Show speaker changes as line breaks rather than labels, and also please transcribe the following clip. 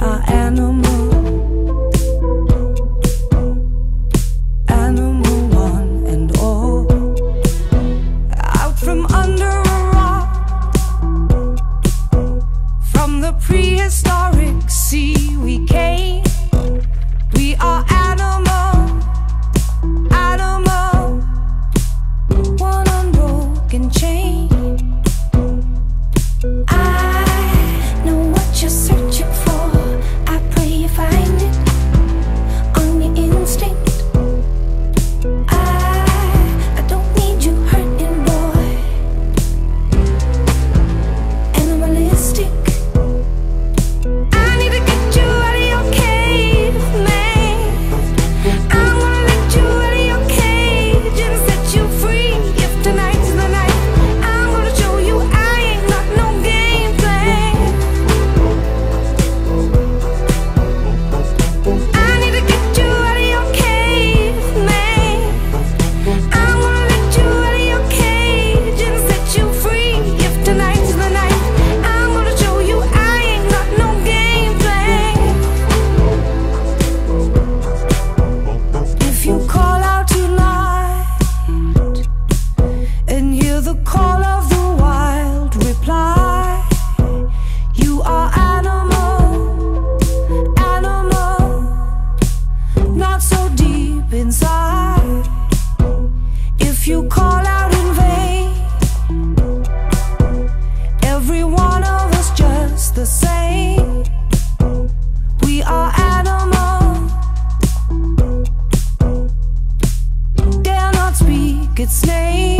are animals. Its name.